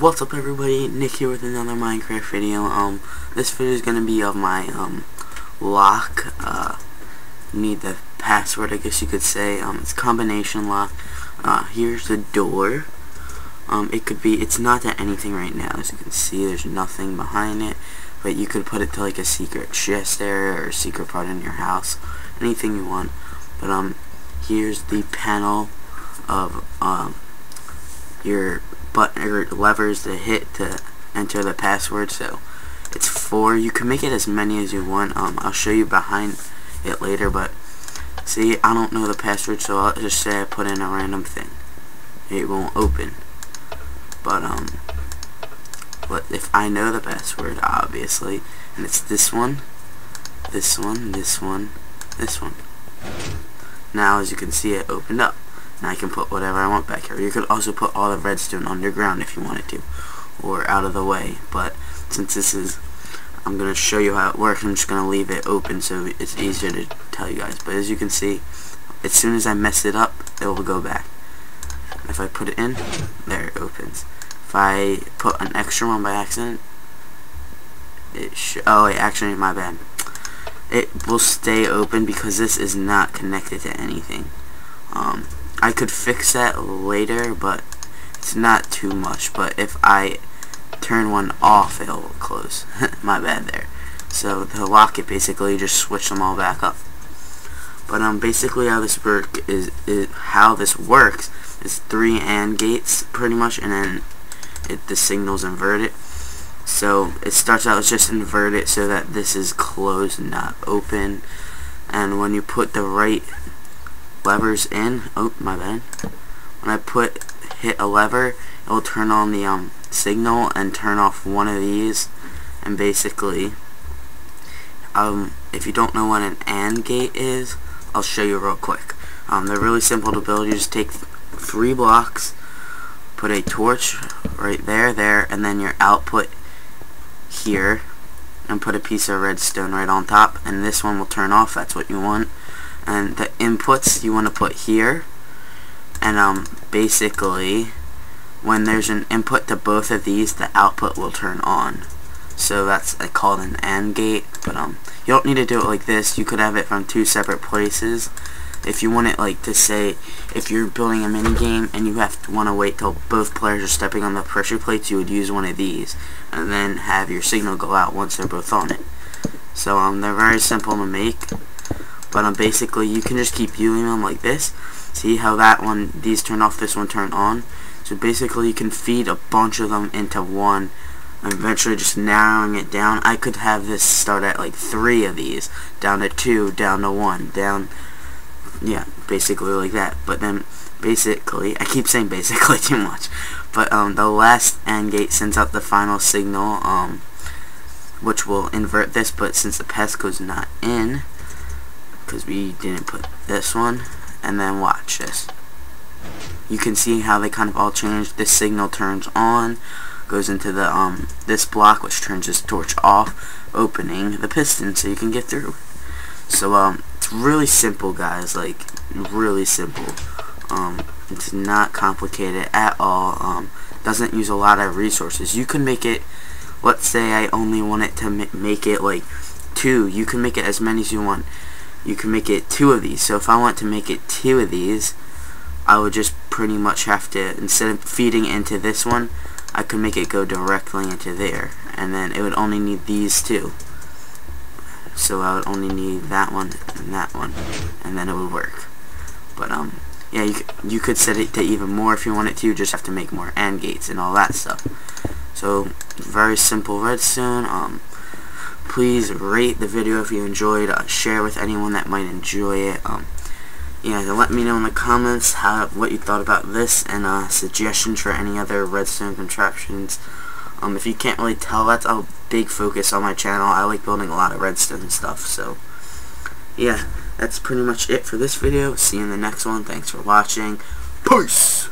What's up everybody, Nick here with another Minecraft video. Um, this video is going to be of my, um, lock, uh, need the password I guess you could say, um, it's combination lock. Uh, here's the door. Um, it could be, it's not to anything right now, as you can see, there's nothing behind it, but you could put it to like a secret chest area or a secret part in your house, anything you want. But, um, here's the panel of, um, your button or levers to hit to enter the password so it's four. You can make it as many as you want. Um I'll show you behind it later but see I don't know the password so I'll just say I put in a random thing. It won't open. But um but if I know the password obviously and it's this one this one this one this one. Now as you can see it opened up and I can put whatever I want back here. You could also put all the redstone underground if you wanted to, or out of the way, but since this is, I'm going to show you how it works, I'm just going to leave it open so it's easier to tell you guys. But as you can see, as soon as I mess it up, it will go back. If I put it in, there it opens. If I put an extra one by accident, it should, oh wait, actually my bad. It will stay open because this is not connected to anything. Um, I could fix that later, but it's not too much. But if I turn one off, it'll close. My bad there. So to lock it, basically, just switch them all back up. But um, basically how this work is, is how this works is three AND gates pretty much, and then it, the signals inverted. So it starts out as just inverted so that this is closed, not open. And when you put the right levers in. Oh, my bad. When I put hit a lever, it will turn on the um signal and turn off one of these. And basically, um, if you don't know what an AND gate is, I'll show you real quick. Um, they're really simple to build. You just take th three blocks, put a torch right there, there, and then your output here, and put a piece of redstone right on top, and this one will turn off. That's what you want and the inputs you want to put here. And um basically when there's an input to both of these the output will turn on. So that's uh, called an AND gate but um you don't need to do it like this. You could have it from two separate places. If you want it like to say if you're building a mini game and you have to want to wait till both players are stepping on the pressure plates you would use one of these and then have your signal go out once they're both on it. So um they're very simple to make but um, basically, you can just keep viewing them like this. See how that one, these turn off, this one turn on. So basically, you can feed a bunch of them into one. Eventually, just narrowing it down. I could have this start at like three of these, down to two, down to one, down. Yeah, basically like that. But then, basically, I keep saying basically too much. But um, the last AND gate sends out the final signal, um, which will invert this. But since the passcode's not in, because we didn't put this one and then watch this. You can see how they kind of all change. This signal turns on goes into the um this block which turns this torch off opening the piston so you can get through. So um it's really simple guys like really simple. Um it's not complicated at all. Um doesn't use a lot of resources. You can make it let's say I only want it to make it like two. You can make it as many as you want you can make it two of these. So if I want to make it two of these, I would just pretty much have to, instead of feeding into this one, I could make it go directly into there. And then it would only need these two. So I would only need that one and that one. And then it would work. But, um, yeah, you, you could set it to even more if you wanted to. You just have to make more AND gates and all that stuff. So, very simple redstone. Um, please rate the video if you enjoyed uh, share with anyone that might enjoy it um, yeah let me know in the comments how what you thought about this and uh, suggestions for any other redstone contraptions. Um, if you can't really tell that's a big focus on my channel. I like building a lot of redstone stuff so yeah that's pretty much it for this video. See you in the next one. Thanks for watching. Peace